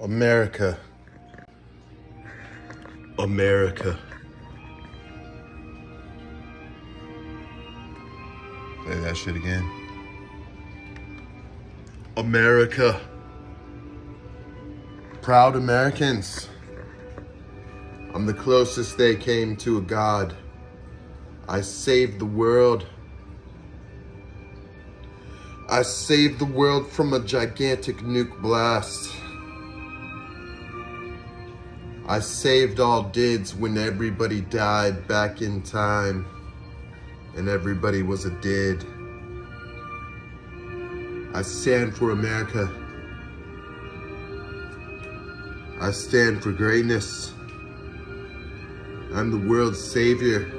America. America. Say that shit again. America. Proud Americans. I'm the closest they came to a God. I saved the world. I saved the world from a gigantic nuke blast. I saved all dids when everybody died back in time and everybody was a did. I stand for America. I stand for greatness. I'm the world's savior.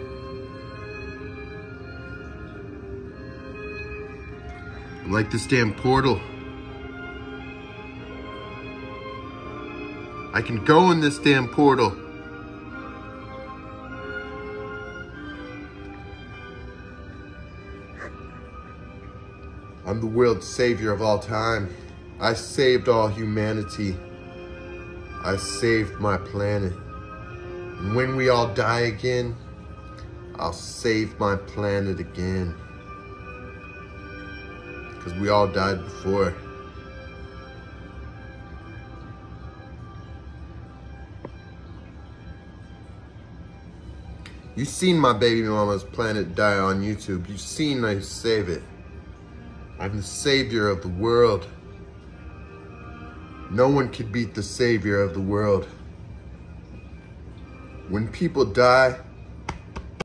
I'm like this damn portal. I can go in this damn portal. I'm the world's savior of all time. I saved all humanity. I saved my planet. And when we all die again, I'll save my planet again. Because we all died before. You've seen my baby mama's planet die on YouTube. You've seen I save it. I'm the savior of the world. No one could beat the savior of the world. When people die,